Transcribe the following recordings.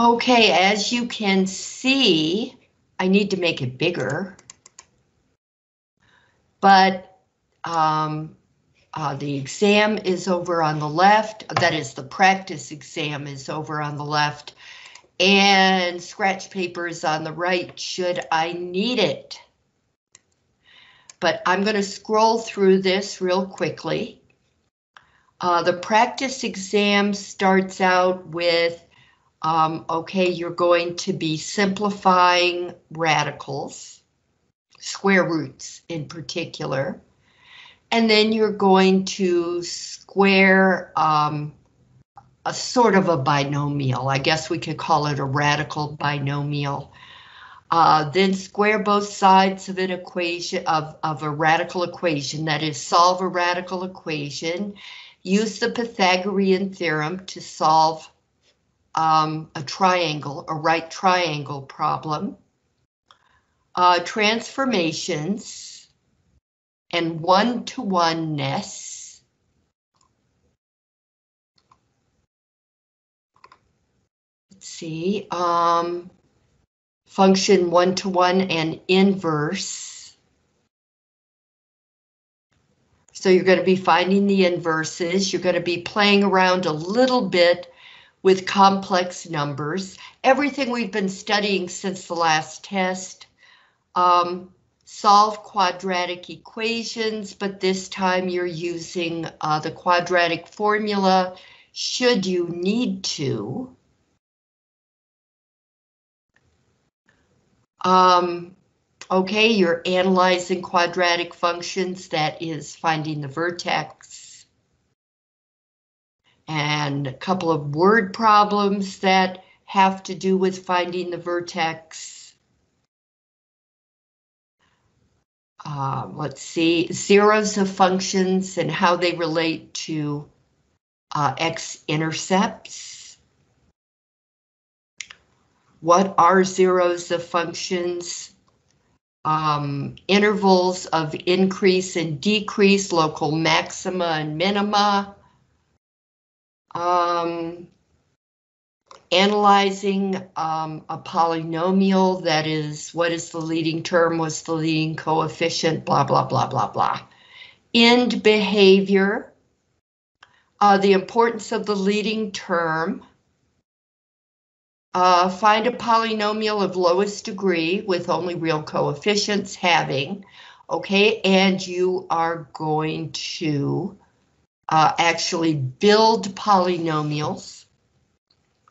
Okay, as you can see, I need to make it bigger. But um, uh, the exam is over on the left, that is the practice exam is over on the left, and scratch paper is on the right should I need it. But I'm going to scroll through this real quickly. Uh, the practice exam starts out with, um, okay, you're going to be simplifying radicals, square roots in particular. And then you're going to square um, a sort of a binomial. I guess we could call it a radical binomial. Uh, then square both sides of an equation of, of a radical equation, that is solve a radical equation. Use the Pythagorean theorem to solve um, a triangle, a right triangle problem. Uh, transformations and one-to-oneness. Let's see, um, function one-to-one -one and inverse. So you're going to be finding the inverses. You're going to be playing around a little bit with complex numbers. Everything we've been studying since the last test. Um, solve quadratic equations, but this time you're using uh, the quadratic formula should you need to. Um, okay, you're analyzing quadratic functions, that is finding the vertex. And a couple of word problems that have to do with finding the vertex. um, let's see, zeros of functions and how they relate to uh, x-intercepts. What are zeros of functions? Um, intervals of increase and decrease, local maxima and minima. Um, analyzing um, a polynomial that is what is the leading term, what's the leading coefficient, blah, blah, blah, blah, blah. End behavior, uh, the importance of the leading term, uh, find a polynomial of lowest degree with only real coefficients having, okay, and you are going to uh, actually build polynomials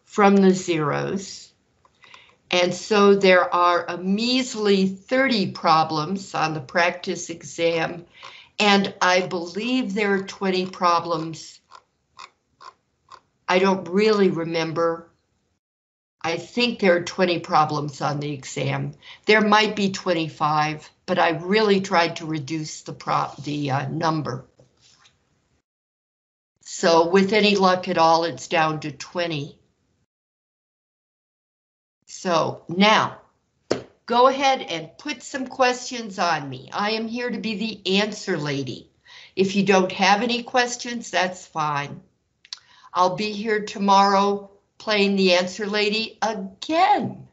from the zeros. And so there are a measly 30 problems on the practice exam, and I believe there are 20 problems. I don't really remember. I think there are 20 problems on the exam. There might be 25, but I really tried to reduce the prop the uh, number. So with any luck at all, it's down to 20. So now, go ahead and put some questions on me. I am here to be the answer lady. If you don't have any questions, that's fine. I'll be here tomorrow playing the answer lady again.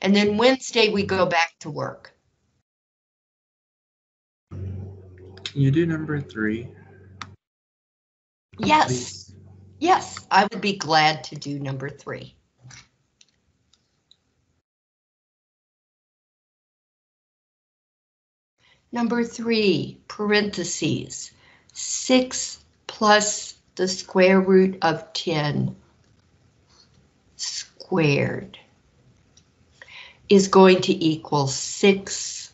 And then Wednesday we go back to work. Can you do number three? Yes. Yes, I would be glad to do number three. Number three, parentheses, 6 plus the square root of 10 squared is going to equal 6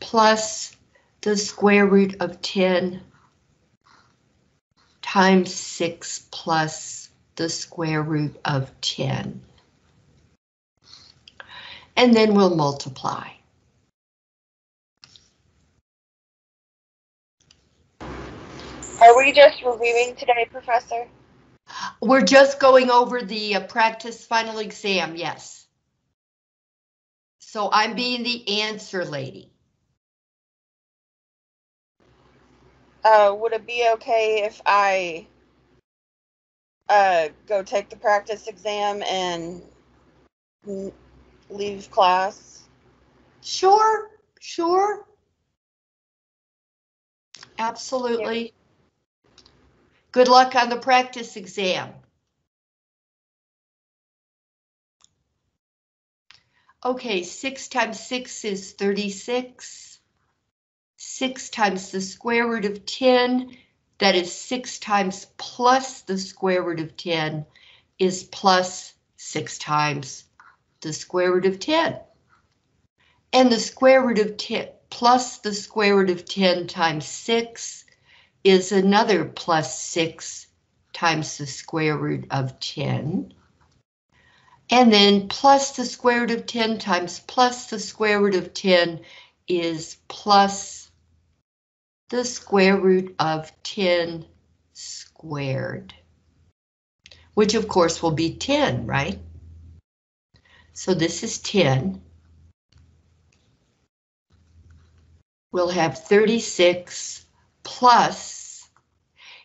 plus the square root of 10 times 6 plus the square root of 10. And then we'll multiply. Are we just reviewing today, Professor? We're just going over the uh, practice final exam, yes. So I'm being the answer lady. Uh, would it be okay if I uh, go take the practice exam and leave class? Sure, sure. Absolutely. Good luck on the practice exam. Okay, six times six is thirty-six. Six times the square root of ten, that is six times plus the square root of ten, is plus six times the square root of ten. And the square root of 10 plus the square root of 10 times 6 is another plus 6 times the square root of 10. And then plus the square root of 10 times plus the square root of 10 is plus the square root of 10 squared. Which of course will be 10, right? So this is 10. we'll have 36 plus,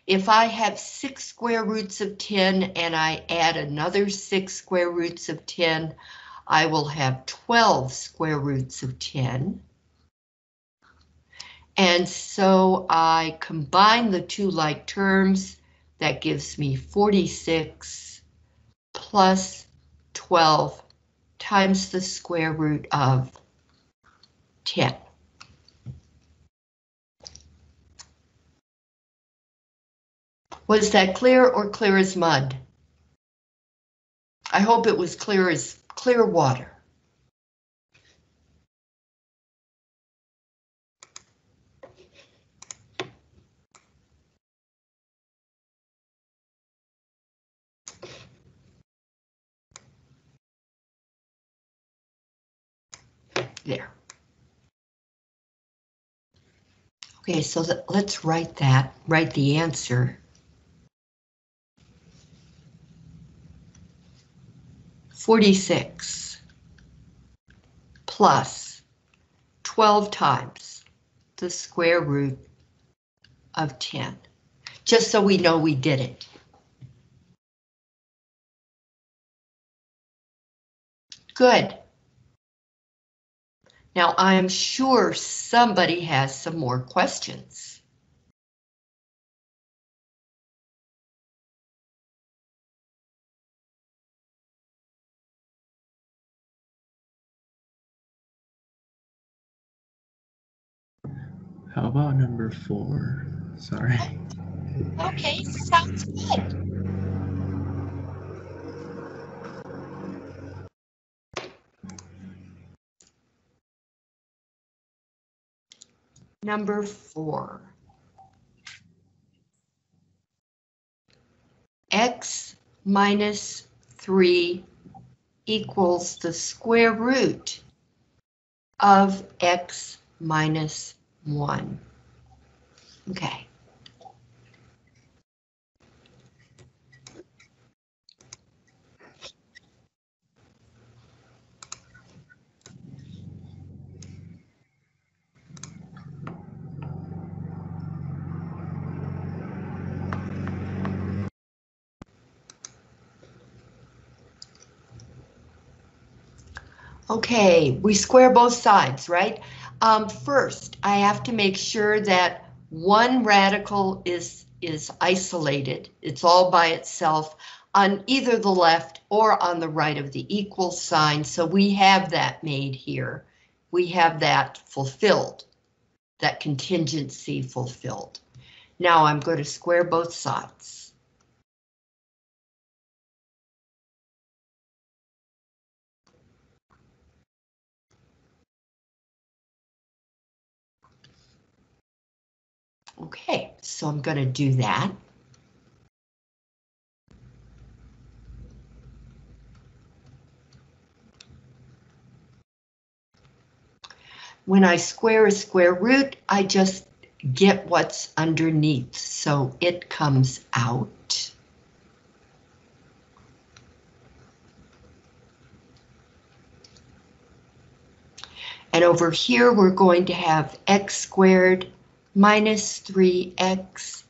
if I have six square roots of 10 and I add another six square roots of 10, I will have 12 square roots of 10. And so I combine the two like terms, that gives me 46 plus 12 times the square root of 10. Was that clear or clear as mud? I hope it was clear as clear water. There. Okay, so let's write that, write the answer. Forty-six plus twelve times the square root of ten, just so we know we did it. Good. Now, I'm sure somebody has some more questions. How about number four? Sorry. Okay, sounds good. Number four. X minus three equals the square root of X minus one. Okay. Okay, we square both sides, right? Um, first, I have to make sure that one radical is, is isolated. It's all by itself on either the left or on the right of the equal sign. So we have that made here. We have that fulfilled, that contingency fulfilled. Now I'm going to square both sides. Okay, so I'm going to do that. When I square a square root, I just get what's underneath, so it comes out. And over here, we're going to have x squared minus 3x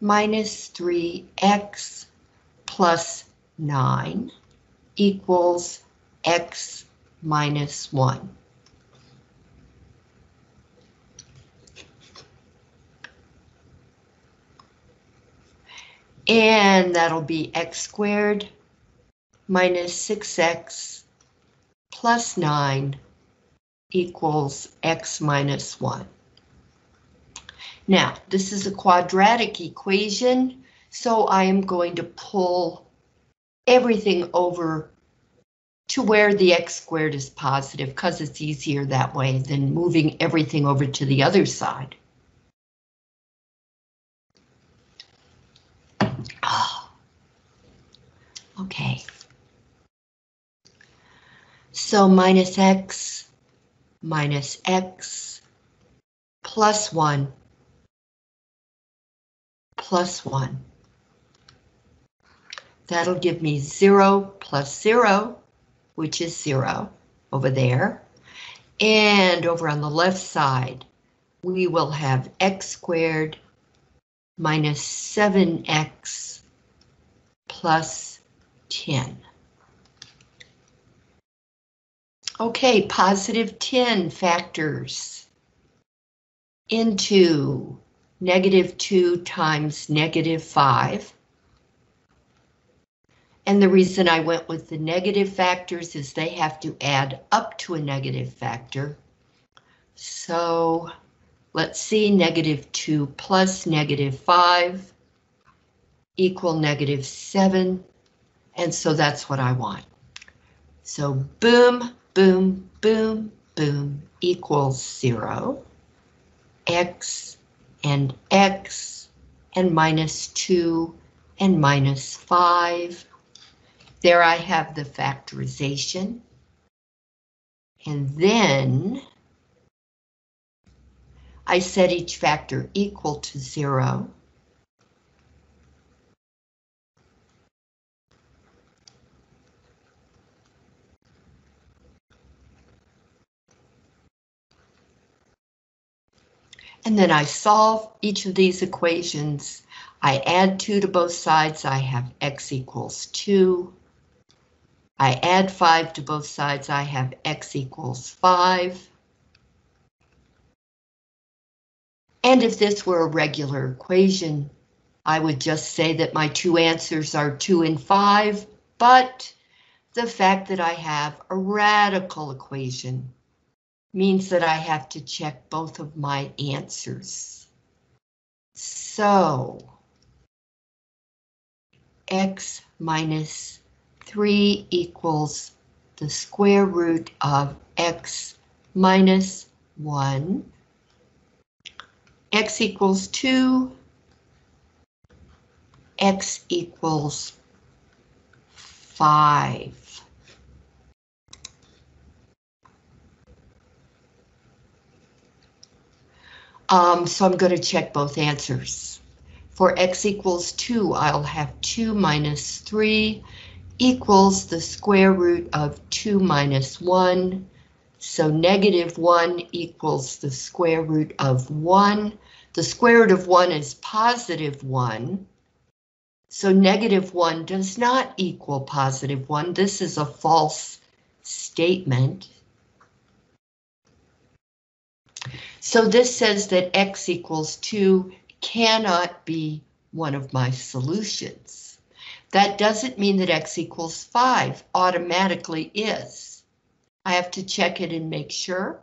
minus 3x plus 9 equals x minus 1. And that'll be x squared minus 6x plus 9 equals x minus 1. Now, this is a quadratic equation, so I am going to pull everything over to where the x squared is positive, because it's easier that way than moving everything over to the other side. Ah. Okay. So minus x minus x plus 1 plus 1. That'll give me 0 plus 0, which is 0 over there. And over on the left side, we will have x squared minus 7x plus 10. Okay, positive 10 factors into negative 2 times negative 5. And the reason I went with the negative factors is they have to add up to a negative factor. So let's see, negative 2 plus negative 5 equal negative 7. And so that's what I want. So boom, boom, boom, boom equals 0. X and X and minus 2 and minus 5. There I have the factorization. And then I set each factor equal to 0. And then I solve each of these equations. I add 2 to both sides, I have x equals 2. I add 5 to both sides, I have x equals 5. And if this were a regular equation, I would just say that my two answers are 2 and 5, but the fact that I have a radical equation means that I have to check both of my answers. So, x minus 3 equals the square root of x minus 1. x equals 2. x equals 5. Um, so I'm going to check both answers. For x equals 2, I'll have 2 minus 3 equals the square root of 2 minus 1. So negative 1 equals the square root of 1. The square root of 1 is positive 1. So negative 1 does not equal positive 1. This is a false statement. So this says that x equals 2 cannot be one of my solutions. That doesn't mean that x equals 5 automatically is. I have to check it and make sure.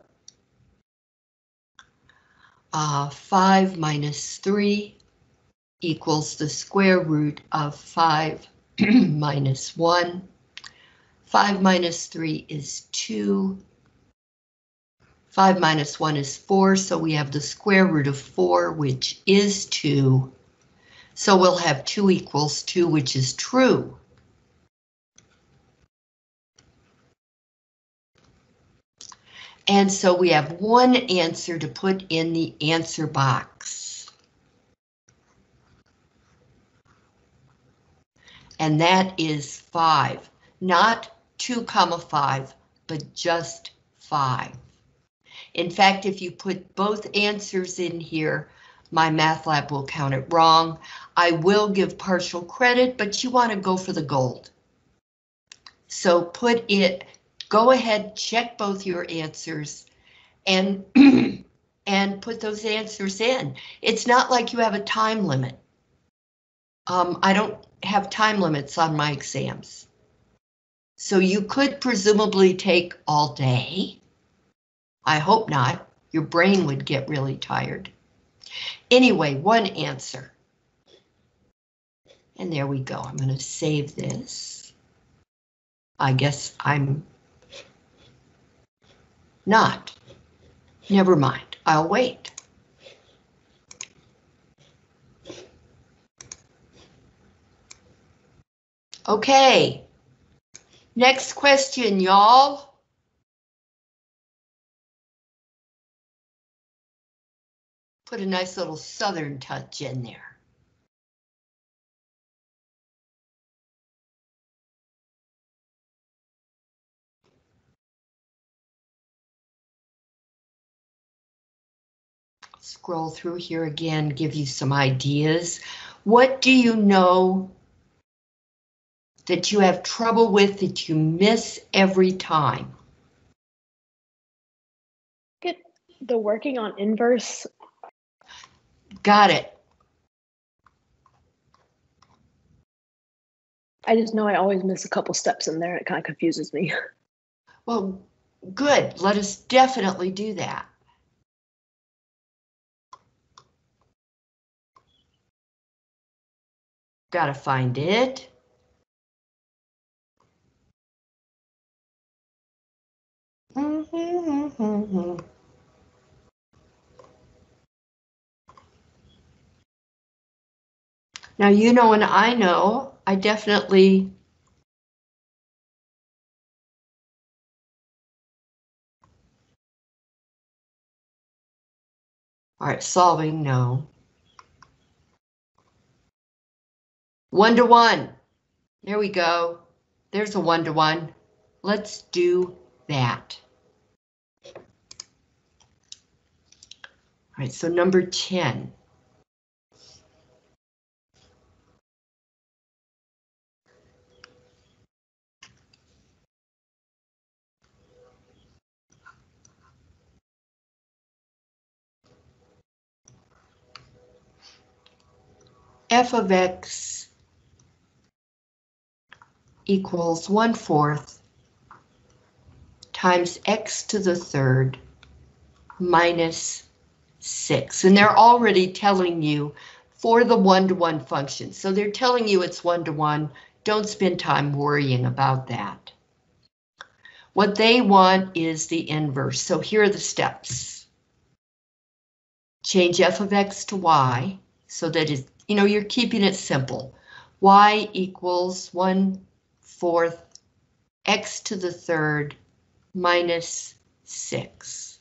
Uh, 5 minus 3 equals the square root of 5 minus 1. 5 minus 3 is 2. 5 minus 1 is 4, so we have the square root of 4, which is 2. So we'll have 2 equals 2, which is true. And so we have one answer to put in the answer box. And that is 5, not 2 comma 5, but just 5. In fact, if you put both answers in here, MyMathLab will count it wrong. I will give partial credit, but you want to go for the gold. So put it, go ahead, check both your answers and, and put those answers in. It's not like you have a time limit. Um, I don't have time limits on my exams. So you could presumably take all day. I hope not. Your brain would get really tired. Anyway, one answer. And there we go. I'm going to save this. I guess I'm not. Never mind. I'll wait. Okay. Next question, y'all. Put a nice little southern touch in there. Scroll through here again, give you some ideas. What do you know that you have trouble with that you miss every time? Get the working on inverse. Got it. I just know I always miss a couple steps in there. It kind of confuses me. Well, good. Let us definitely do that. Gotta find it. Mm-hmm, mm-hmm, mm-hmm. Now, you know, and I know, I definitely All right, solving, no. One to one. There we go. There's a one to one. Let's do that. All right, so number 10. F of x equals 1 fourth times x to the third minus 6. And they're already telling you for the one-to-one -one function. So they're telling you it's one-to-one. -one. Don't spend time worrying about that. What they want is the inverse. So here are the steps. Change f of x to y so that it, you know, you're keeping it simple. y equals 1 fourth x to the third minus 6.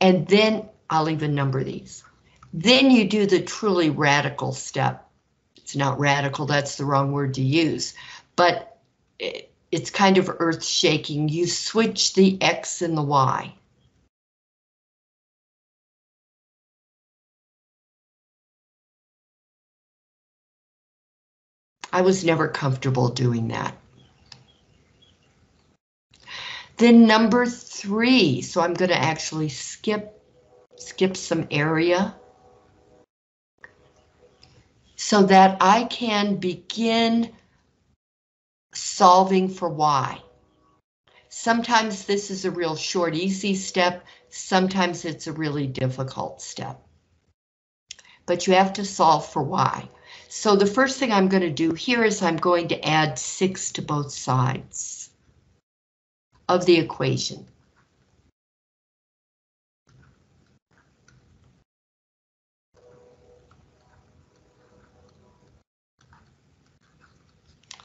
And then I'll even number these. Then you do the truly radical step. It's not radical, that's the wrong word to use, but it's kind of earth shaking. You switch the X and the Y. I was never comfortable doing that. Then number three, so I'm going to actually skip, skip some area so that I can begin solving for y. Sometimes this is a real short, easy step. Sometimes it's a really difficult step. But you have to solve for y. So the first thing I'm going to do here is I'm going to add 6 to both sides of the equation.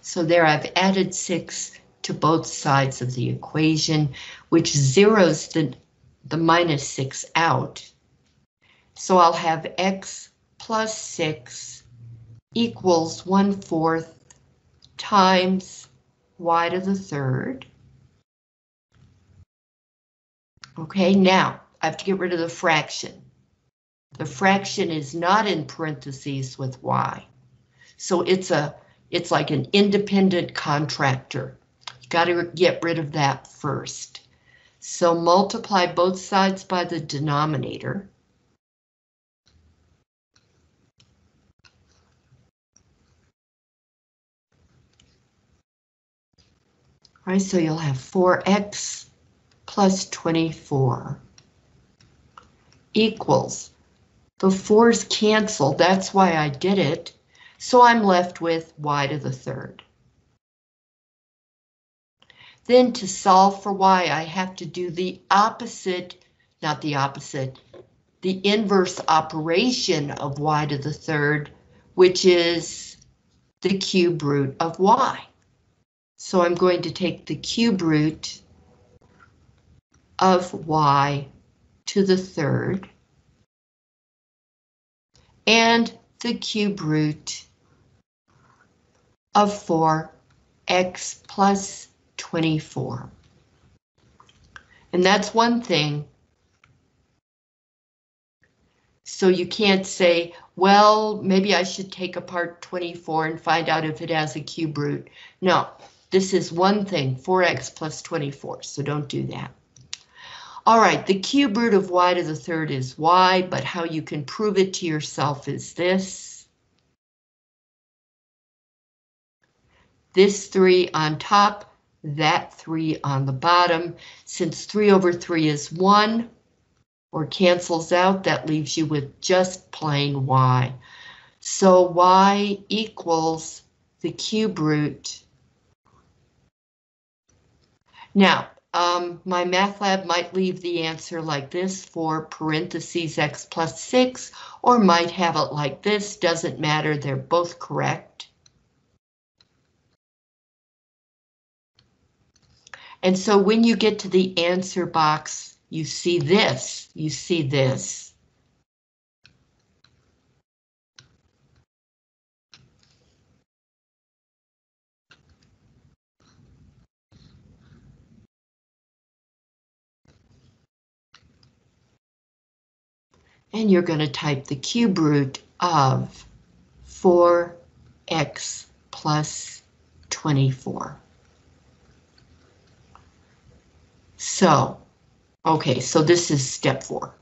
So there I've added 6 to both sides of the equation, which zeroes the, the minus 6 out. So I'll have x plus 6 equals 1 fourth times y to the third. Okay, now I have to get rid of the fraction. The fraction is not in parentheses with y. So it's a, it's like an independent contractor. You got to get rid of that first. So multiply both sides by the denominator. All right, so you'll have 4x plus 24 equals, the 4's cancel, that's why I did it, so I'm left with y to the third. Then to solve for y, I have to do the opposite, not the opposite, the inverse operation of y to the third, which is the cube root of y. So I'm going to take the cube root of y to the third and the cube root of 4x plus 24. And that's one thing. So you can't say, well, maybe I should take apart 24 and find out if it has a cube root. No, this is one thing, 4x plus 24, so don't do that. All right, the cube root of y to the third is y, but how you can prove it to yourself is this. This 3 on top, that 3 on the bottom. Since 3 over 3 is 1, or cancels out, that leaves you with just plain y. So y equals the cube root. Now, um, MyMathLab might leave the answer like this for parentheses x plus 6, or might have it like this, doesn't matter, they're both correct. And so when you get to the answer box, you see this, you see this. And you're going to type the cube root of 4x plus 24. So, okay, so this is step four.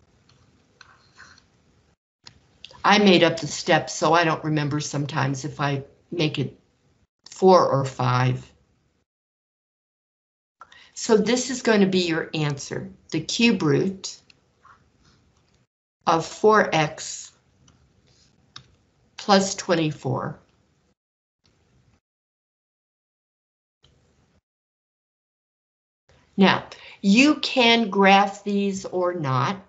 I made up the steps, so I don't remember sometimes if I make it four or five. So this is going to be your answer, the cube root of 4x plus 24. Now, you can graph these or not,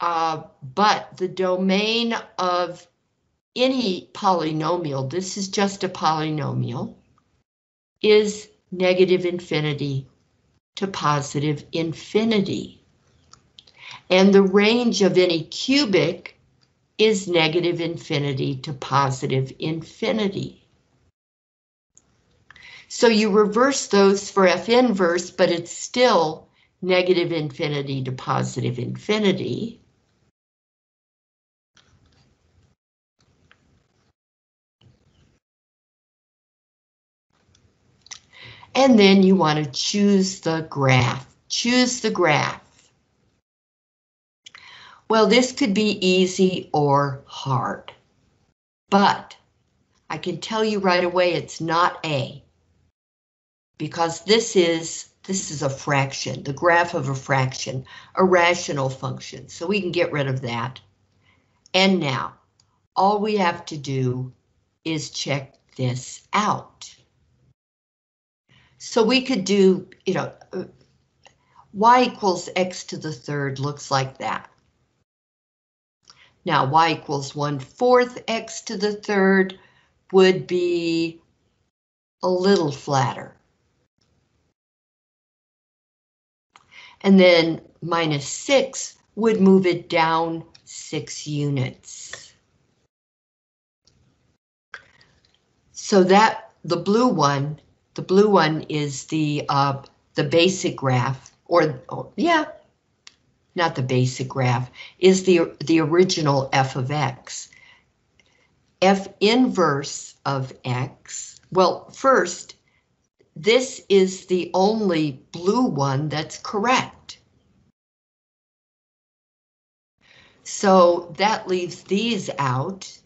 uh, but the domain of any polynomial, this is just a polynomial, is negative infinity to positive infinity. And the range of any cubic is negative infinity to positive infinity. So you reverse those for F inverse, but it's still negative infinity to positive infinity. And then you want to choose the graph. Choose the graph. Well, this could be easy or hard, but I can tell you right away it's not A because this is this is a fraction, the graph of a fraction, a rational function, so we can get rid of that. And now, all we have to do is check this out. So we could do, you know, uh, y equals x to the third looks like that. Now y equals 1 fourth x to the third would be a little flatter. And then minus 6 would move it down 6 units. So that the blue one, the blue one is the uh, the basic graph, or oh, yeah, not the basic graph, is the, the original f of x. f inverse of x, well, first, this is the only blue one that's correct. So that leaves these out.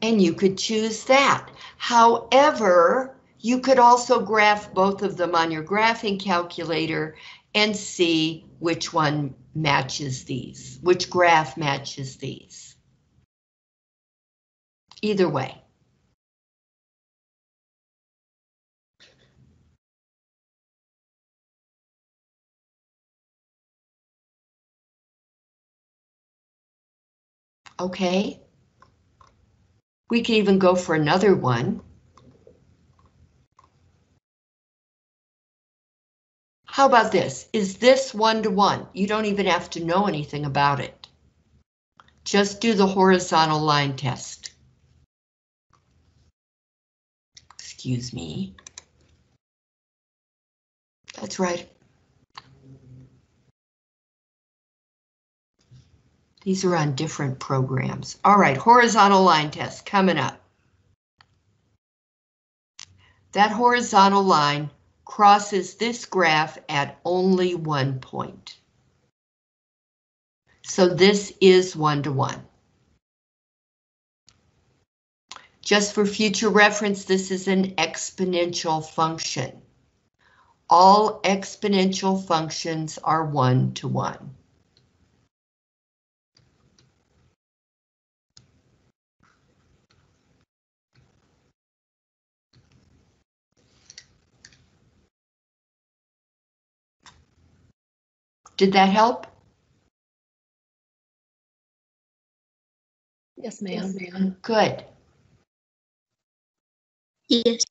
And you could choose that. However, you could also graph both of them on your graphing calculator and see which one matches these, which graph matches these. Either way. Okay. We can even go for another one. How about this? Is this one-to-one? You don't even have to know anything about it. Just do the horizontal line test. Excuse me. That's right. These are on different programs. All right, horizontal line test coming up. That horizontal line crosses this graph at only one point. So this is one-to-one. Just for future reference, this is an exponential function. All exponential functions are one-to-one. Did that help? Yes, ma'am. ma'am Good. Yes.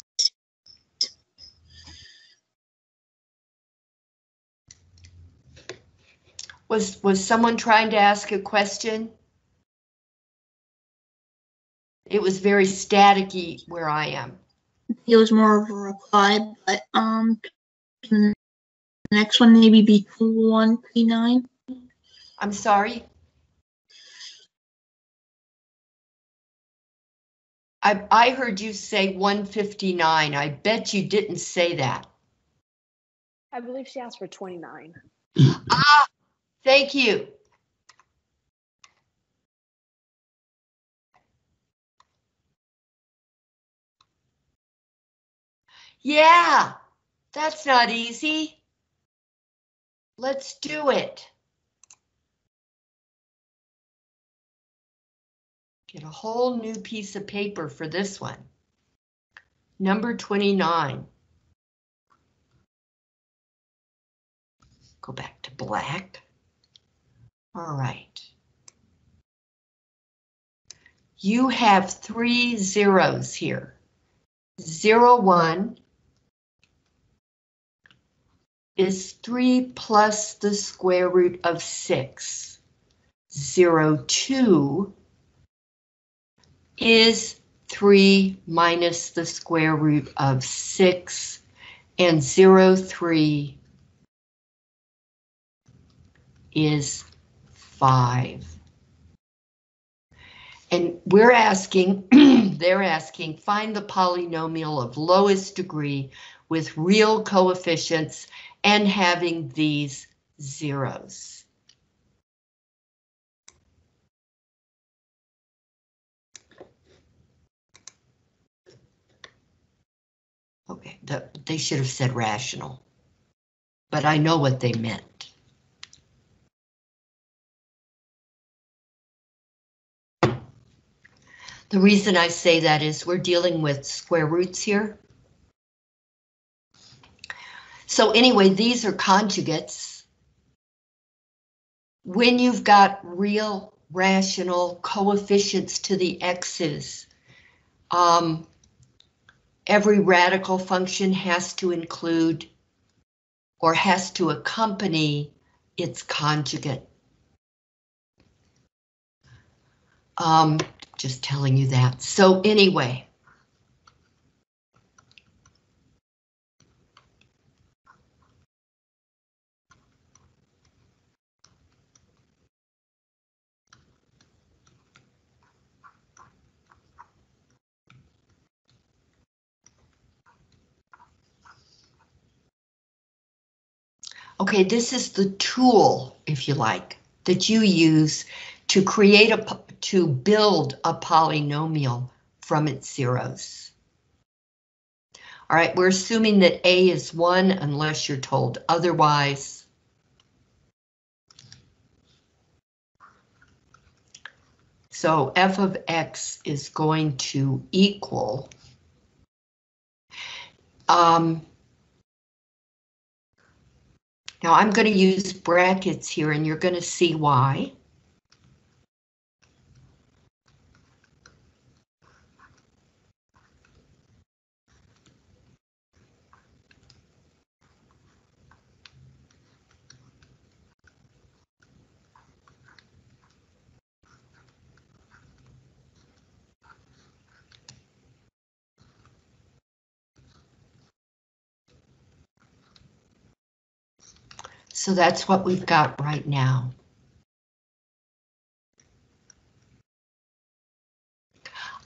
Was, was someone trying to ask a question? It was very staticky where I am. It was more of a reply, but um, can the next one maybe be one P nine. I'm sorry. I, I heard you say 159. I bet you didn't say that. I believe she asked for 29. Ah, thank you. Yeah, that's not easy. Let's do it. Get a whole new piece of paper for this one. Number 29. Go back to black. All right. You have three zeros here. Zero, one is three plus the square root of six. Zero, two is 3 minus the square root of 6, and 0, 3 is 5. And we're asking, they're asking, find the polynomial of lowest degree with real coefficients and having these zeros. Okay, the, they should have said rational. But I know what they meant. The reason I say that is we're dealing with square roots here. So anyway, these are conjugates. When you've got real rational coefficients to the x's, um, every radical function has to include or has to accompany its conjugate. Um, just telling you that. So anyway. Okay, this is the tool, if you like, that you use to create a, to build a polynomial from its zeros. All right, we're assuming that A is one unless you're told otherwise. So f of x is going to equal um, now I'm going to use brackets here and you're going to see why. So that's what we've got right now.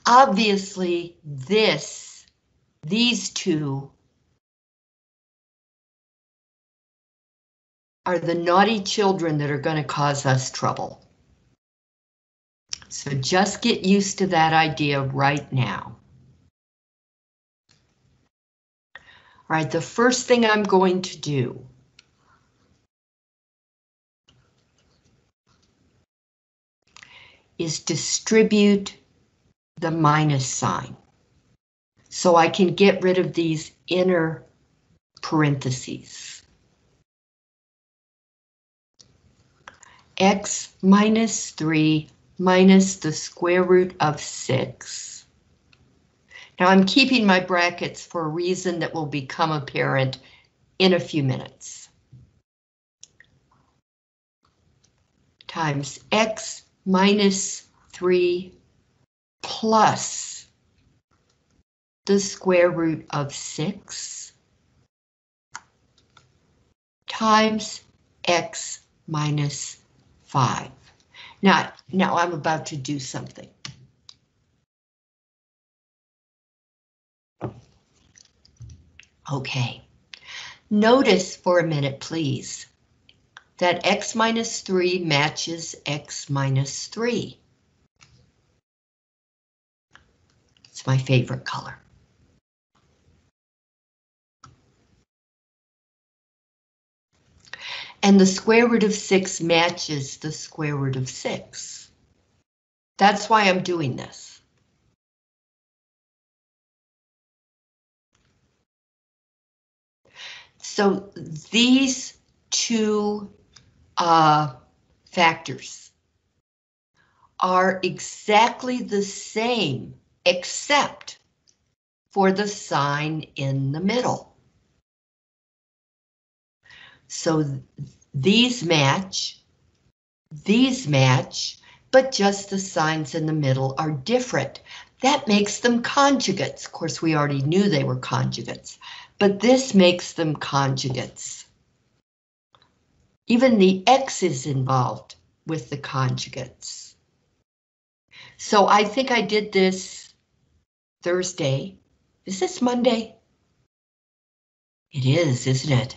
Obviously, this, these two are the naughty children that are going to cause us trouble. So just get used to that idea right now. All right, the first thing I'm going to do is distribute the minus sign. So I can get rid of these inner parentheses. x minus 3 minus the square root of 6. Now I'm keeping my brackets for a reason that will become apparent in a few minutes. Times x minus 3 plus the square root of 6 times x minus 5. Now, now I'm about to do something. Okay. Notice for a minute, please, that x minus 3 matches x minus 3. It's my favorite color. And the square root of 6 matches the square root of 6. That's why I'm doing this. So these two uh, factors are exactly the same, except for the sign in the middle. So th these match, these match, but just the signs in the middle are different. That makes them conjugates. Of course, we already knew they were conjugates, but this makes them conjugates. Even the X is involved with the conjugates. So I think I did this Thursday. Is this Monday? It is, isn't it?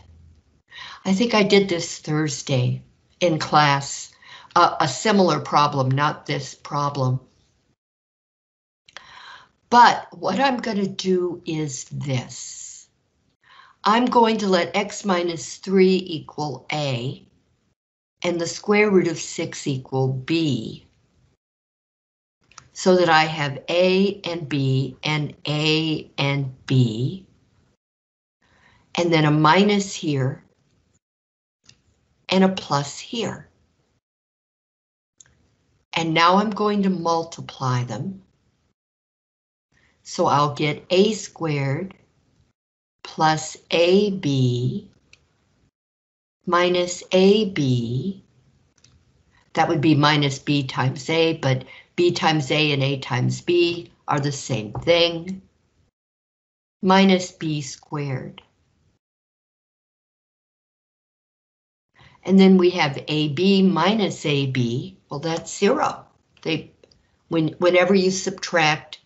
I think I did this Thursday in class, uh, a similar problem, not this problem. But what I'm going to do is this. I'm going to let x minus 3 equal a, and the square root of 6 equal b, so that I have a and b and a and b, and then a minus here, and a plus here. And now I'm going to multiply them. So I'll get a squared plus ab minus ab. That would be minus b times a, but b times a and a times b are the same thing. Minus b squared. And then we have AB minus AB. Well, that's zero. They, when, whenever you subtract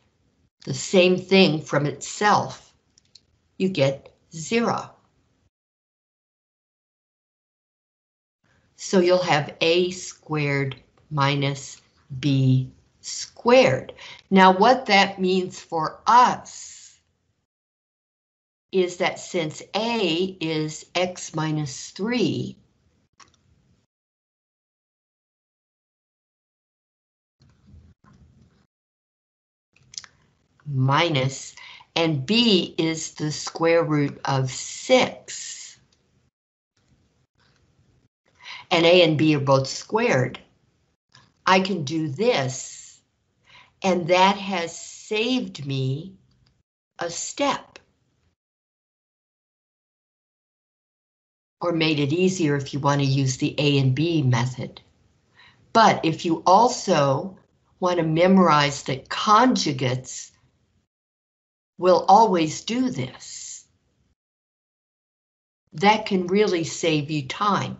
the same thing from itself, you get zero. So you'll have a squared minus b squared. Now what that means for us is that since a is x minus 3, minus, and b is the square root of 6. And a and b are both squared. I can do this, and that has saved me a step. Or made it easier if you want to use the A and B method. But if you also want to memorize that conjugates will always do this, that can really save you time.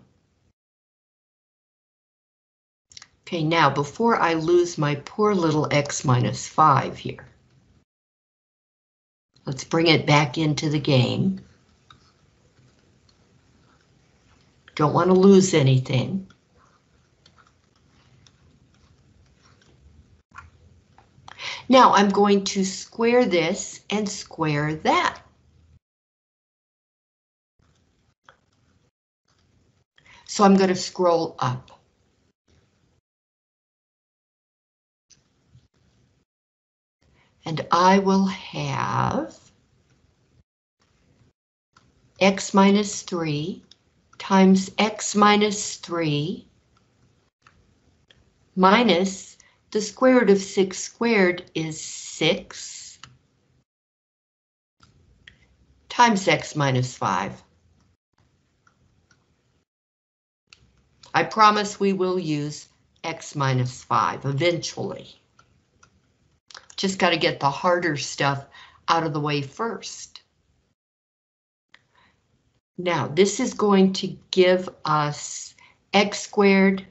Okay, now before I lose my poor little x minus 5 here, let's bring it back into the game. Don't want to lose anything. Now I'm going to square this and square that. So I'm going to scroll up. And I will have x minus 3 times x minus 3 minus the square root of 6 squared is 6 times x minus 5. I promise we will use x minus 5 eventually. Just got to get the harder stuff out of the way first. Now, this is going to give us x squared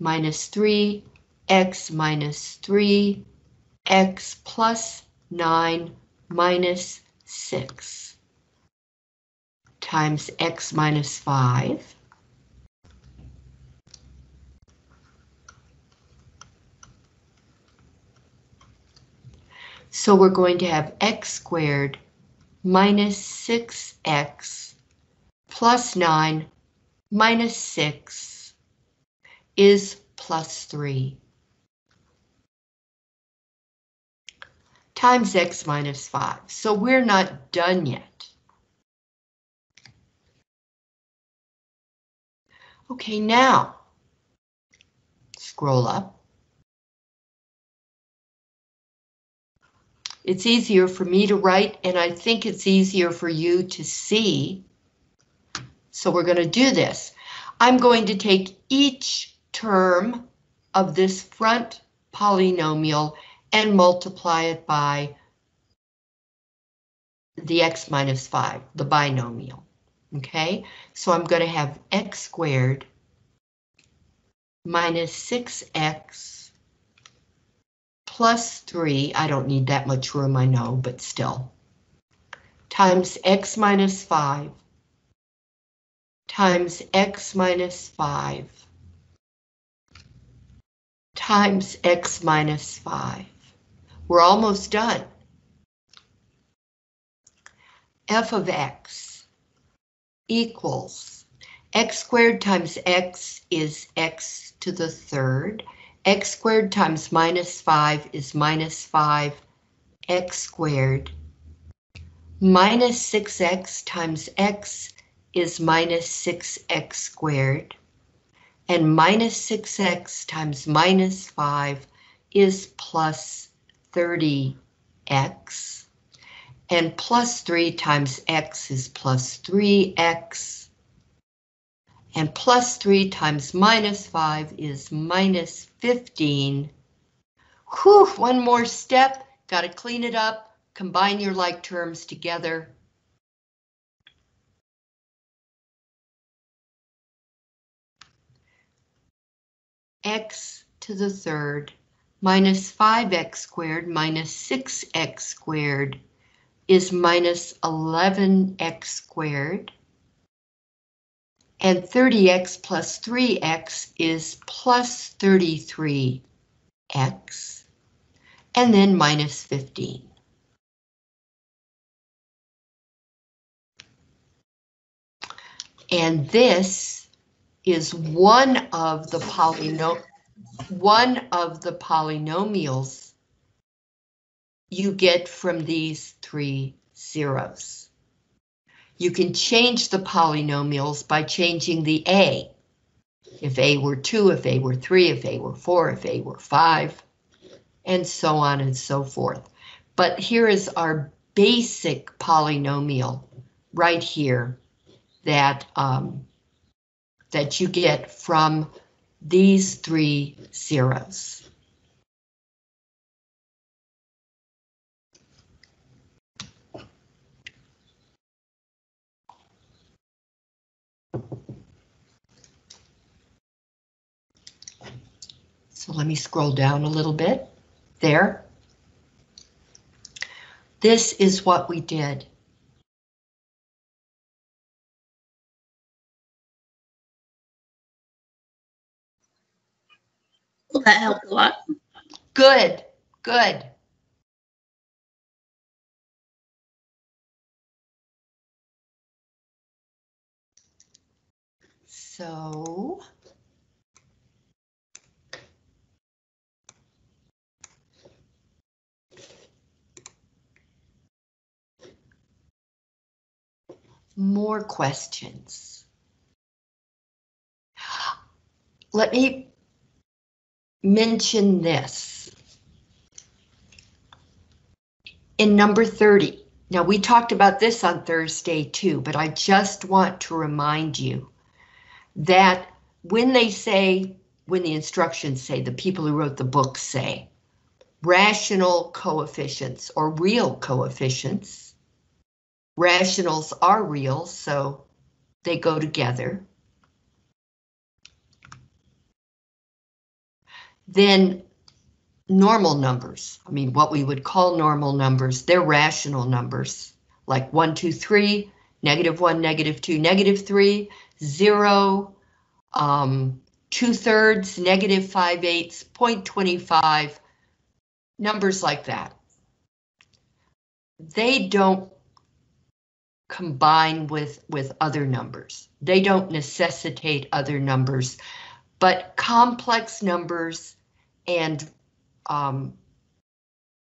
minus 3, x minus 3, x plus 9 minus 6 times x minus 5 So we're going to have x squared minus 6x plus 9 minus 6 is plus 3 times x minus 5. So we're not done yet. Okay, now scroll up. It's easier for me to write, and I think it's easier for you to see. So we're going to do this. I'm going to take each term of this front polynomial and multiply it by the x minus 5, the binomial. Okay, so I'm going to have x squared minus 6x plus 3, I don't need that much room, I know, but still, times x minus 5 times x minus 5 times x minus 5. We're almost done. f of x equals x squared times x is x to the third x squared times minus 5 is minus 5 x squared. Minus 6x times x is minus 6x squared. And minus 6x times minus 5 is plus 30x. And plus 3 times x is plus 3x. And plus 3 times minus 5 is minus 15. Whew, one more step. Got to clean it up. Combine your like terms together. x to the third minus 5x squared minus 6x squared is minus 11x squared And 30x plus 3x is plus 33x. And then minus 15. And this is one of the polynom one of the polynomials you get from these three zeros. You can change the polynomials by changing the a. If a were 2, if a were 3, if a were 4, if a were 5, and so on and so forth. But here is our basic polynomial right here that um, that you get from these three zeros. So let me scroll down a little bit. There. This is what we did. Well, that helped a lot. Good, good. So. More questions. Let me mention this. In number 30, now we talked about this on Thursday too, but I just want to remind you that when they say, when the instructions say, the people who wrote the book say, rational coefficients or real coefficients, rationals are real, so they go together. then normal numbers, I mean, what we would call normal numbers, they're rational numbers, like 1, 2, 3, negative 1, negative 2, negative 3, 0, um, 2 thirds, negative 5 eighths, 0.25, numbers like that. They don't combine with, with other numbers. They don't necessitate other numbers, but complex numbers and um,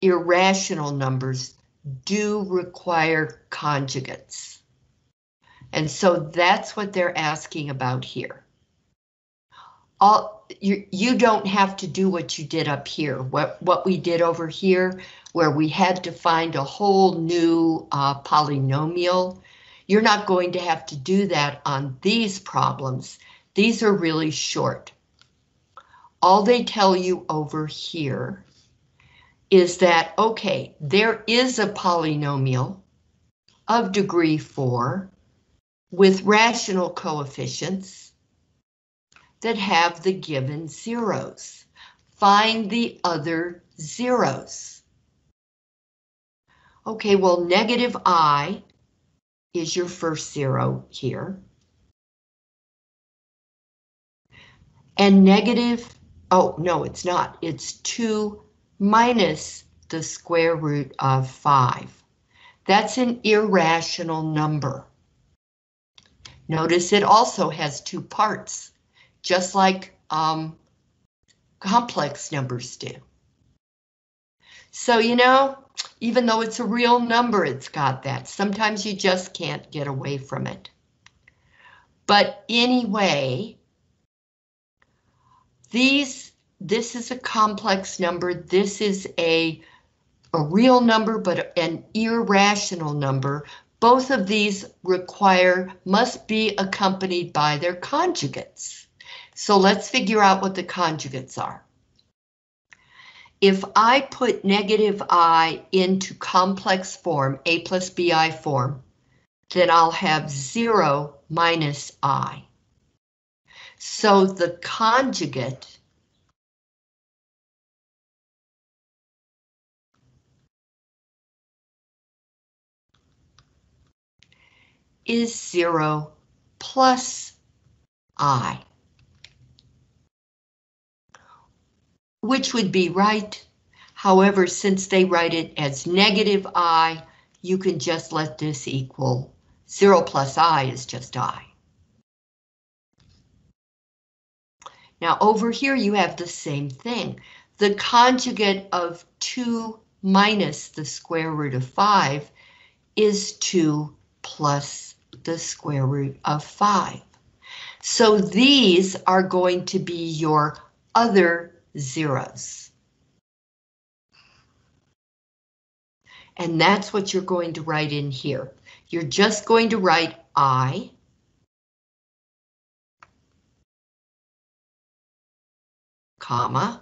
irrational numbers do require conjugates. And so that's what they're asking about here. All, you, you don't have to do what you did up here. What, what we did over here, where we had to find a whole new uh, polynomial, you're not going to have to do that on these problems. These are really short all they tell you over here is that, okay, there is a polynomial of degree 4 with rational coefficients that have the given zeros. Find the other zeros. Okay, well, negative i is your first zero here. And negative Oh, no, it's not. It's 2 minus the square root of 5. That's an irrational number. Notice it also has two parts, just like um, complex numbers do. So, you know, even though it's a real number, it's got that. Sometimes you just can't get away from it. But anyway, these, this is a complex number. This is a, a real number, but an irrational number. Both of these require, must be accompanied by their conjugates. So let's figure out what the conjugates are. If I put negative i into complex form, a plus bi form, then I'll have 0 minus i. So the conjugate is 0 plus I. Which would be right. However, since they write it as negative I, you can just let this equal 0 plus I is just I. Now over here you have the same thing. The conjugate of 2 minus the square root of 5 is 2 plus the square root of 5. So these are going to be your other zeros. And that's what you're going to write in here. You're just going to write I comma,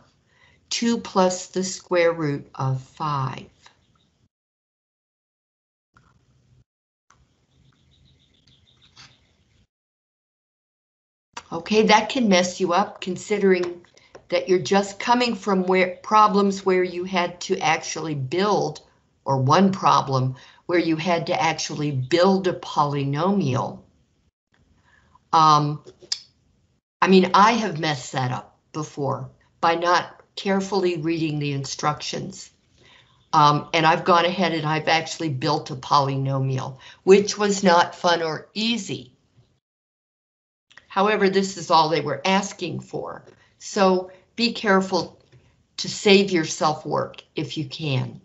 2 plus the square root of 5. Okay, that can mess you up considering that you're just coming from where problems where you had to actually build, or one problem where you had to actually build a polynomial. Um, I mean, I have messed that up before by not carefully reading the instructions. Um, and I've gone ahead and I've actually built a polynomial, which was not fun or easy. However, this is all they were asking for. So be careful to save yourself work if you can.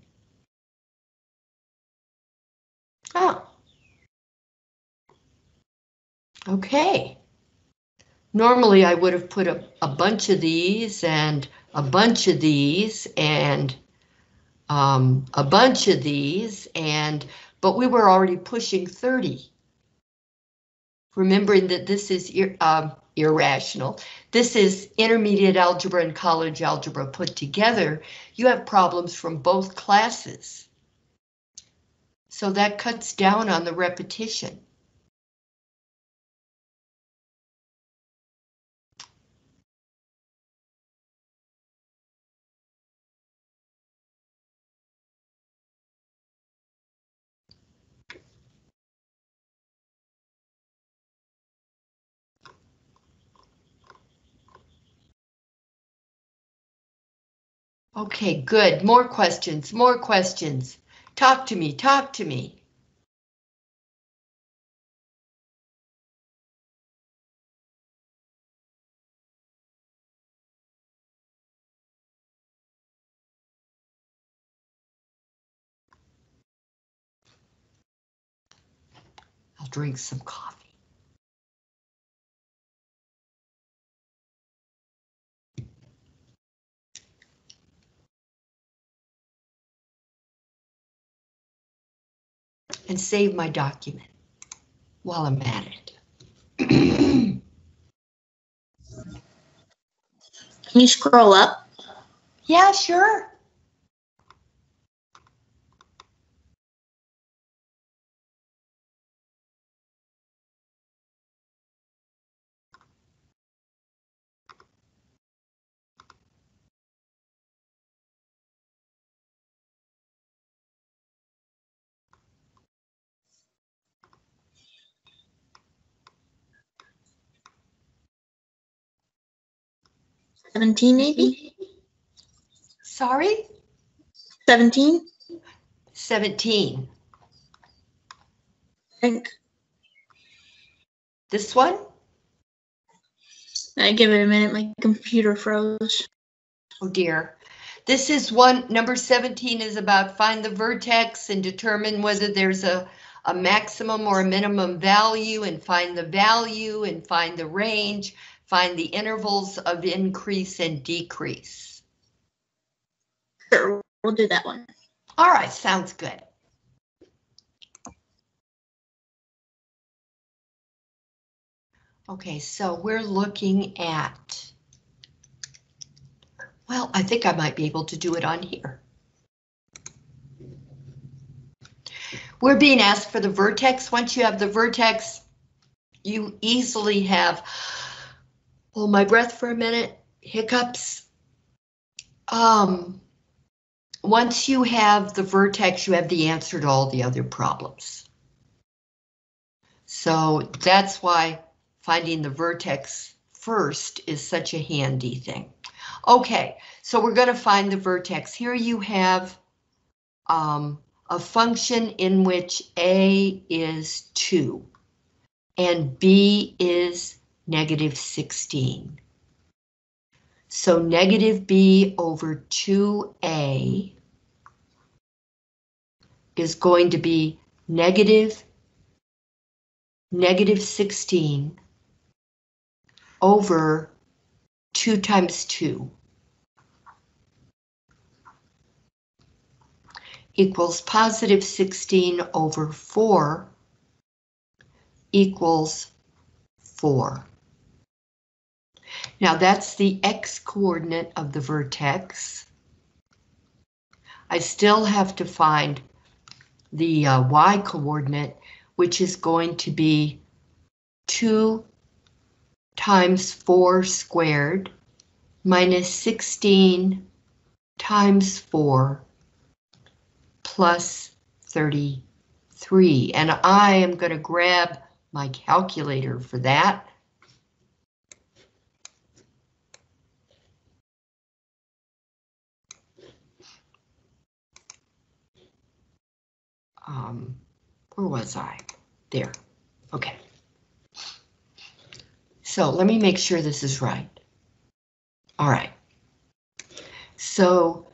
Oh. Okay. Normally I would have put a, a bunch of these and a bunch of these and um, a bunch of these and but we were already pushing 30. Remembering that this is ir um, irrational. This is intermediate algebra and college algebra put together. You have problems from both classes. So that cuts down on the repetition. Okay, good. More questions, more questions. Talk to me, talk to me. I'll drink some coffee. And save my document while I'm at it. Can you scroll up? yeah, sure. Seventeen, maybe? Sorry? Seventeen, 17. I think. This one? I give it a minute, my computer froze. Oh dear. This is one, number 17 is about find the vertex and determine whether there's a, a maximum or a minimum value and find the value and find the range, find the intervals of increase and decrease. Sure, we'll do that one. All right, sounds good. Okay, so we're looking at, well, I think I might be able to do it on here. We're being asked for the vertex. Once you have the vertex, you easily have, hold my breath for a minute, hiccups. Um, once you have the vertex, you have the answer to all the other problems. So that's why finding the vertex first is such a handy thing. Okay, so we're going to find the vertex. Here you have um, a function in which A is 2 and B is negative 16. So negative B over 2A is going to be negative negative 16 over 2 times 2 equals positive 16 over 4 equals 4. Now that's the x coordinate of the vertex. I still have to find the uh, y coordinate, which is going to be 2 times 4 squared minus 16 times 4 plus 33. And I am going to grab my calculator for that. Um, where was I? There. Okay. So let me make sure this is right. All right. So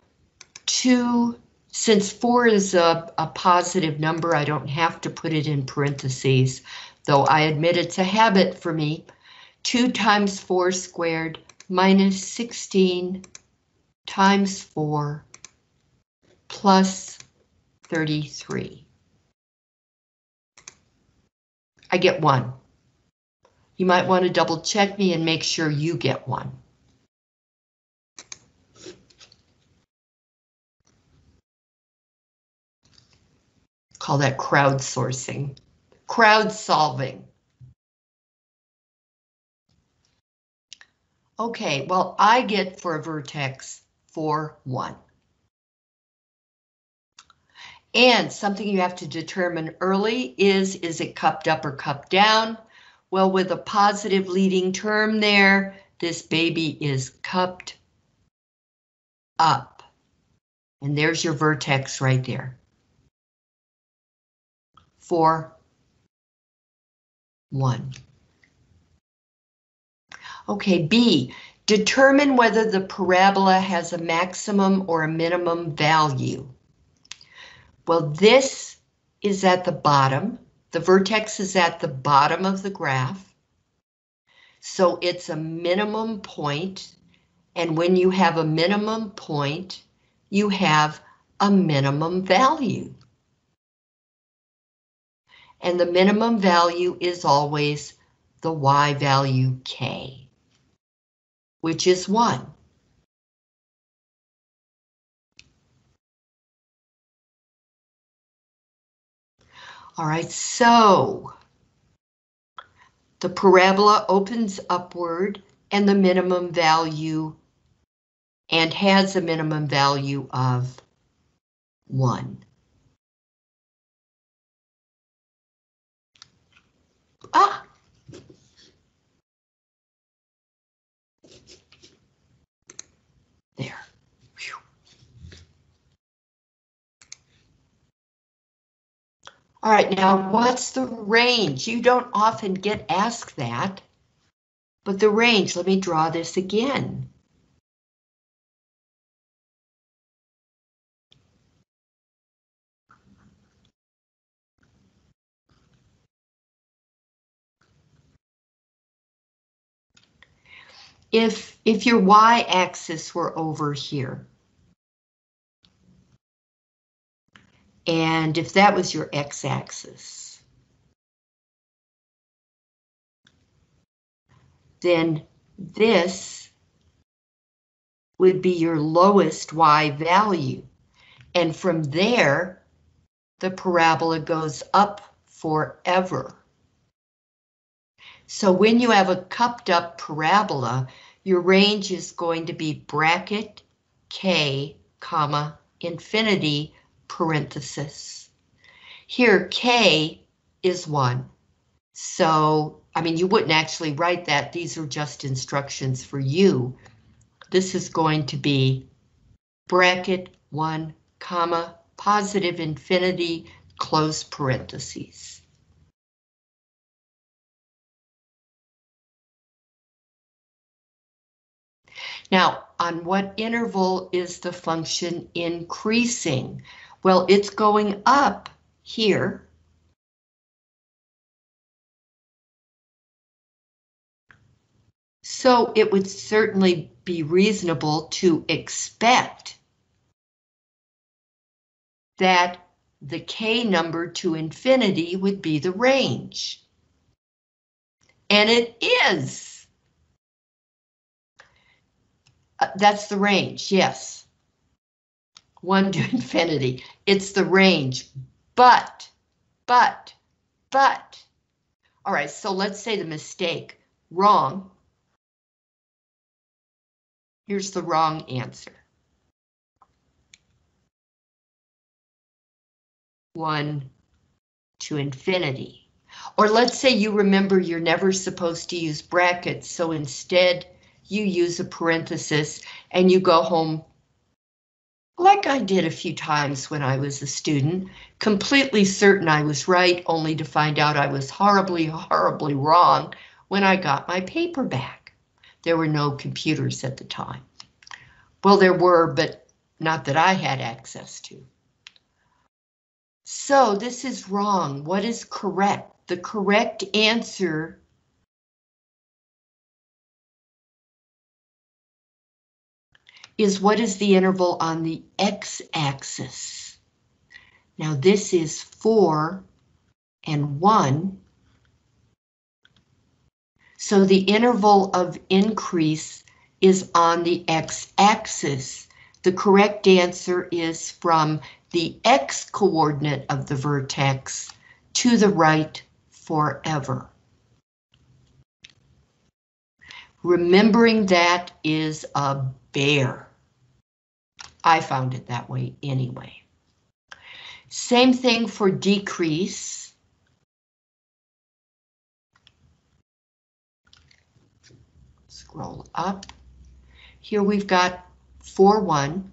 two, since four is a, a positive number, I don't have to put it in parentheses, though I admit it's a habit for me. Two times four squared minus 16 times four plus 33. I get one. You might want to double check me and make sure you get one. Call that crowdsourcing. Crowd solving. Okay, well, I get for a vertex 4, 1. And something you have to determine early is, is it cupped up or cupped down? Well, with a positive leading term there, this baby is cupped up. And there's your vertex right there. Four, one. Okay, B, determine whether the parabola has a maximum or a minimum value. Well, this is at the bottom. The vertex is at the bottom of the graph. So it's a minimum point, and when you have a minimum point, you have a minimum value. And the minimum value is always the y value k, which is 1. All right, so the parabola opens upward and the minimum value and has a minimum value of 1. Ah! There. Whew. All right, now what's the range? You don't often get asked that. But the range, let me draw this again. If, if your y-axis were over here, and if that was your x-axis, then this would be your lowest y value. And from there, the parabola goes up forever. So when you have a cupped up parabola, your range is going to be bracket k, comma, infinity, parenthesis. Here k is 1, So, I mean, you wouldn't actually write that. These are just instructions for you. This is going to be bracket one, comma, positive infinity, close parentheses. Now, on what interval is the function increasing? Well, it's going up here. So it would certainly be reasonable to expect that the k number to infinity would be the range. And it is. Uh, that's the range, yes. 1 to infinity. It's the range. But, but, but. All right, so let's say the mistake. Wrong. Here's the wrong answer. 1 to infinity. Or let's say you remember you're never supposed to use brackets, so instead you use a parenthesis and you go home like I did a few times when I was a student, completely certain I was right, only to find out I was horribly, horribly wrong when I got my paper back. There were no computers at the time. Well, there were, but not that I had access to. So this is wrong. What is correct? The correct answer is what is the interval on the x-axis. Now this is 4 and 1. So the interval of increase is on the x-axis. The correct answer is from the x coordinate of the vertex to the right forever. Remembering that is a bear. I found it that way anyway. Same thing for decrease. Scroll up. Here we've got 4, 1.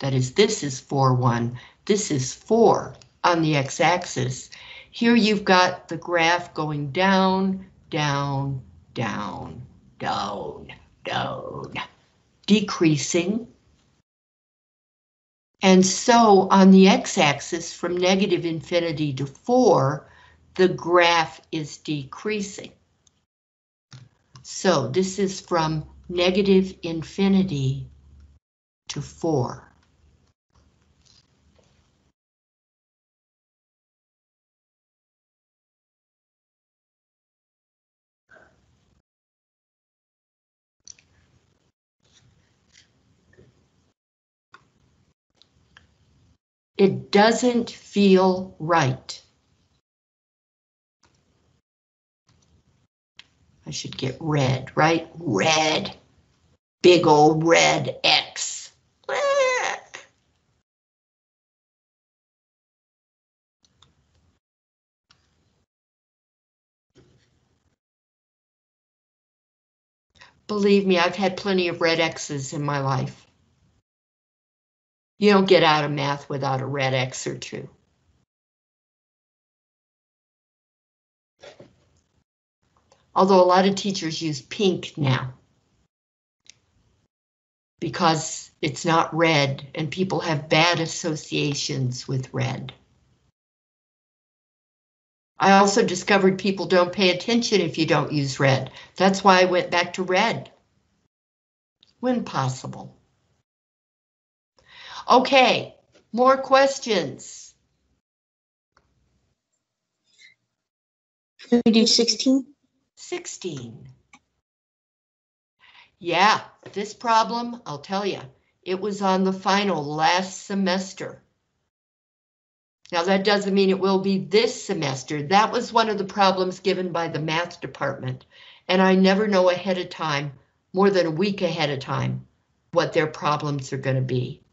That is, this is 4, 1. This is 4 on the x-axis. Here you've got the graph going down, down, down, down, down, decreasing. And so on the x-axis from negative infinity to 4, the graph is decreasing. So this is from negative infinity to 4. It doesn't feel right. I should get red, right? Red. Big old red X. Believe me, I've had plenty of red X's in my life. You don't get out of math without a red X or two. Although a lot of teachers use pink now. Because it's not red and people have bad associations with red. I also discovered people don't pay attention if you don't use red. That's why I went back to red. When possible. Okay, more questions. Can we do 16? 16. Yeah, this problem, I'll tell you, it was on the final last semester. Now that doesn't mean it will be this semester. That was one of the problems given by the math department. And I never know ahead of time, more than a week ahead of time, what their problems are going to be.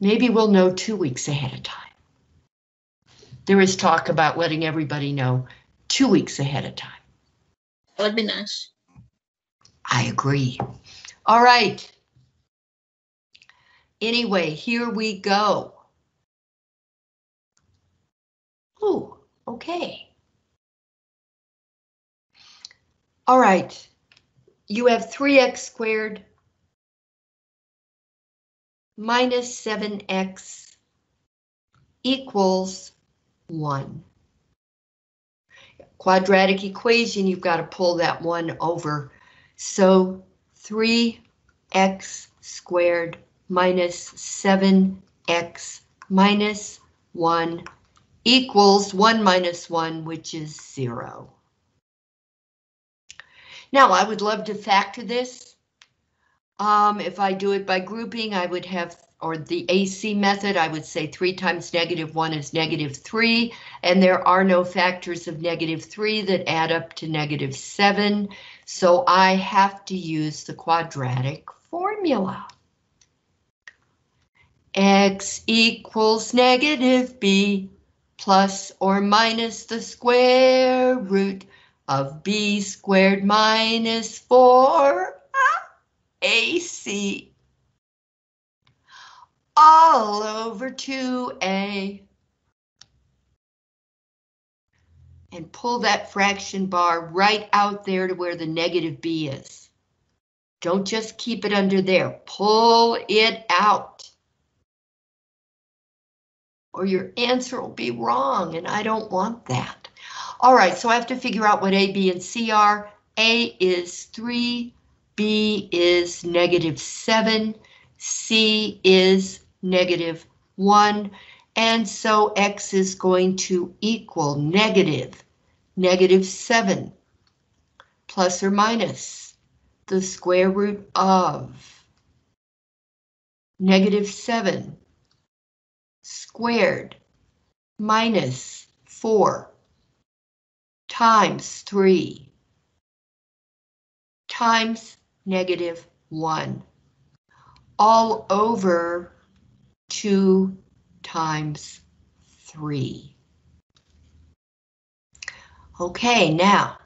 Maybe we'll know two weeks ahead of time. There is talk about letting everybody know two weeks ahead of time. That would be nice. I agree. All right. Anyway, here we go. Ooh, okay. All right. You have 3x squared minus 7x equals 1. Quadratic equation, you've got to pull that 1 over. So 3x squared minus 7x minus 1 equals 1 minus 1, which is 0. Now, I would love to factor this. Um, if I do it by grouping, I would have, or the AC method, I would say 3 times negative 1 is negative 3, and there are no factors of negative 3 that add up to negative 7, so I have to use the quadratic formula. X equals negative B plus or minus the square root of b squared minus 4 AC all over 2a. And pull that fraction bar right out there to where the negative b is. Don't just keep it under there, pull it out. Or your answer will be wrong, and I don't want that. All right, so I have to figure out what A, B, and C are. A is 3, B is negative 7, C is negative 1, and so X is going to equal negative, negative 7, plus or minus the square root of negative 7 squared minus 4 times 3 times negative 1 all over 2 times 3. Okay, now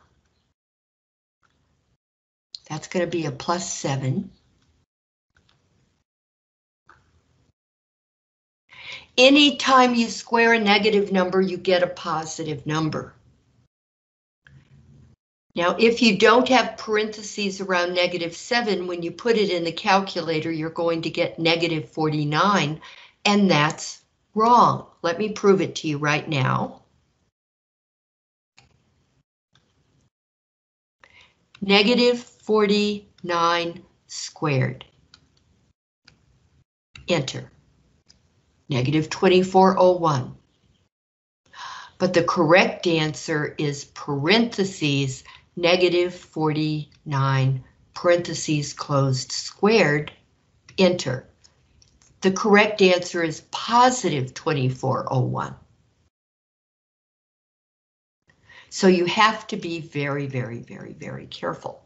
that's going to be a plus 7. Anytime you square a negative number, you get a positive number. Now, if you don't have parentheses around negative 7, when you put it in the calculator, you're going to get negative 49, and that's wrong. Let me prove it to you right now. Negative 49 squared. Enter. Negative 2401. But the correct answer is parentheses negative 49, parentheses closed, squared, enter. The correct answer is positive 2401. So you have to be very, very, very, very careful.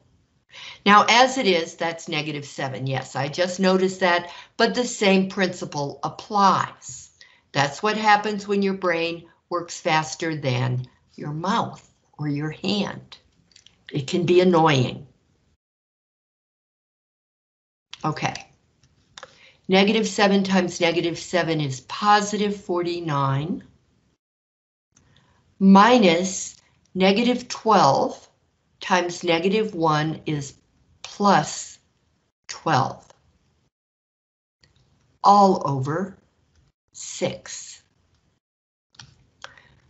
Now, as it is, that's negative 7. Yes, I just noticed that, but the same principle applies. That's what happens when your brain works faster than your mouth or your hand. It can be annoying. Okay. Negative 7 times negative 7 is positive 49. Minus negative 12 times negative 1 is plus 12. All over 6.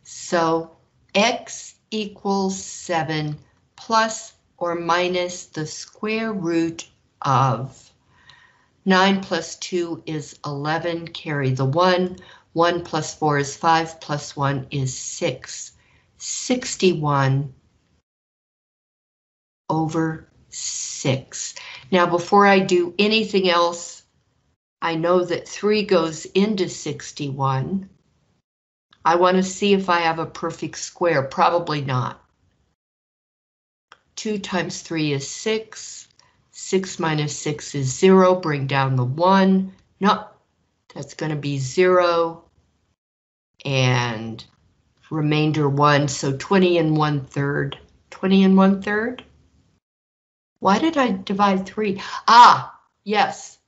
So x equals 7 plus or minus the square root of 9 plus 2 is 11, carry the 1. 1 plus 4 is 5, plus 1 is 6. 61 over 6. Now, before I do anything else, I know that 3 goes into 61. I want to see if I have a perfect square. Probably not. 2 times 3 is 6. 6 minus 6 is 0. Bring down the 1. No, That's going to be 0 and remainder 1, so 20 and 1 third. 20 and 1 third? Why did I divide 3? Ah, yes.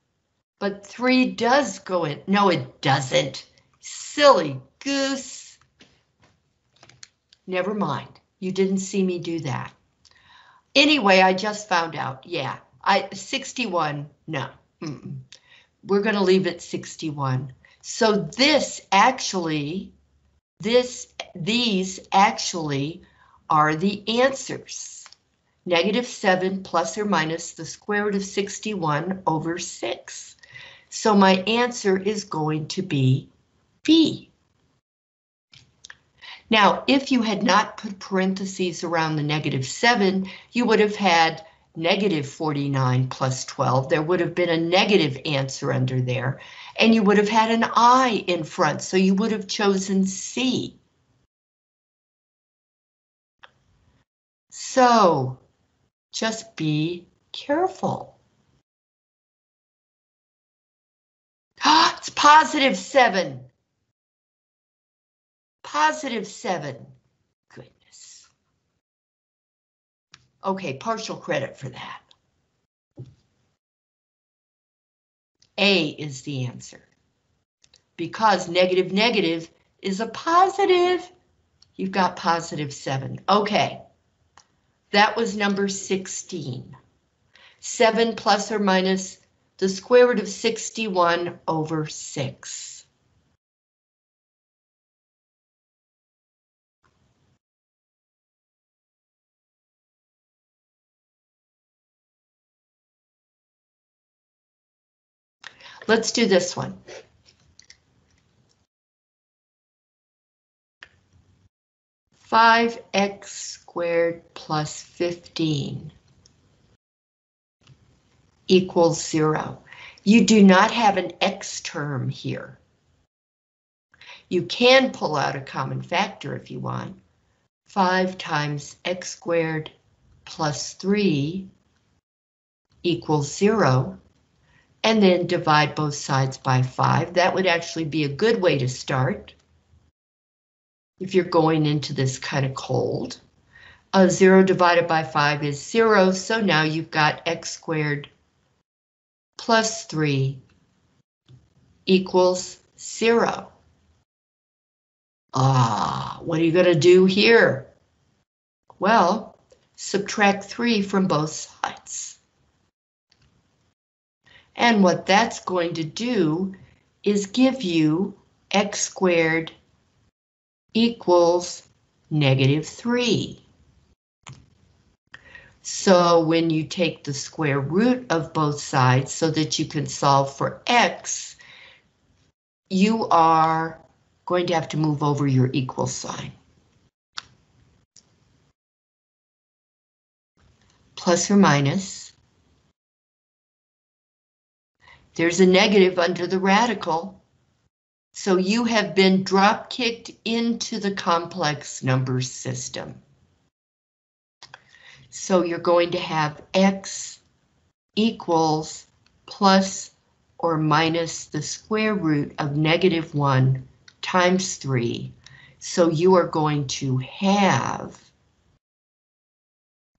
But 3 does go in. No, it doesn't. Silly goose. Never mind. You didn't see me do that. Anyway, I just found out. Yeah, I 61. No. Mm -mm. We're going to leave it 61. So this actually, this, these actually are the answers. Negative 7 plus or minus the square root of 61 over 6. So my answer is going to be B. Now, if you had not put parentheses around the negative 7, you would have had negative 49 plus 12. There would have been a negative answer under there, and you would have had an I in front, so you would have chosen C. So, just be careful. it's positive 7. Positive 7. Goodness. Okay, partial credit for that. A is the answer. Because negative negative is a positive, you've got positive 7. Okay, that was number 16. 7 plus or minus the square root of 61 over 6. Let's do this one. Five x squared plus 15 equals zero. You do not have an x term here. You can pull out a common factor if you want. 5 times x squared plus 3 equals 0 and then divide both sides by 5. That would actually be a good way to start. If you're going into this kind of cold. Uh, 0 divided by 5 is 0, so now you've got x squared plus 3 equals 0. Ah, what are you going to do here? Well, subtract 3 from both sides. And what that's going to do is give you x squared equals negative 3. So when you take the square root of both sides so that you can solve for x, you are going to have to move over your equal sign. Plus or minus There's a negative under the radical. So you have been drop kicked into the complex numbers system. So you're going to have x equals plus or minus the square root of negative 1 times 3. So you are going to have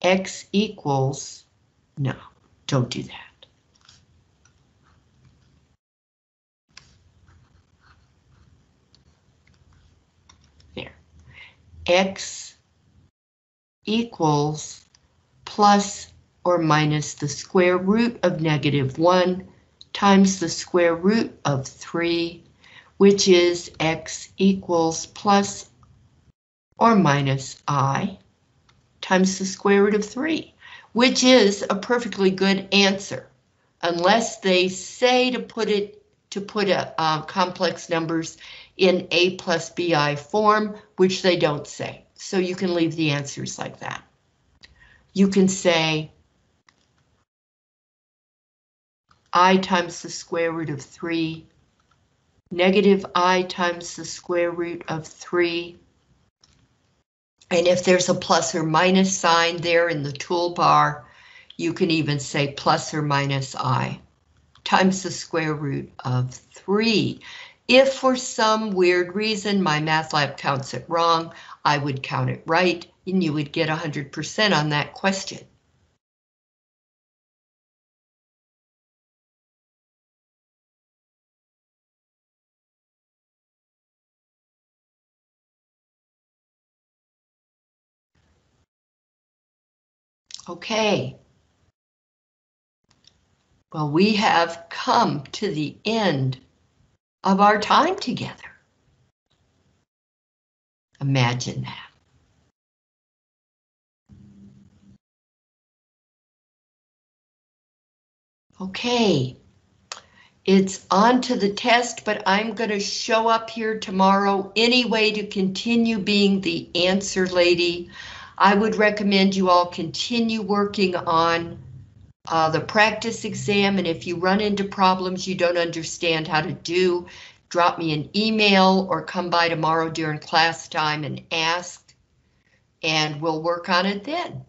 x equals, no, don't do that. X equals plus or minus the square root of negative 1 times the square root of 3, which is x equals plus or minus i times the square root of 3, which is a perfectly good answer, unless they say to put it to put a uh, complex numbers in A plus BI form, which they don't say. So you can leave the answers like that. You can say I times the square root of 3, negative I times the square root of 3. And if there's a plus or minus sign there in the toolbar, you can even say plus or minus I. times the square root of 3. If for some weird reason MyMathLab counts it wrong, I would count it right, and you would get 100% on that question. Okay. Well, we have come to the end of our time together. Imagine that. Okay. It's on to the test, but I'm going to show up here tomorrow anyway to continue being the answer lady. I would recommend you all continue working on uh, the practice exam, and if you run into problems you don't understand how to do, drop me an email or come by tomorrow during class time and ask, and we'll work on it then.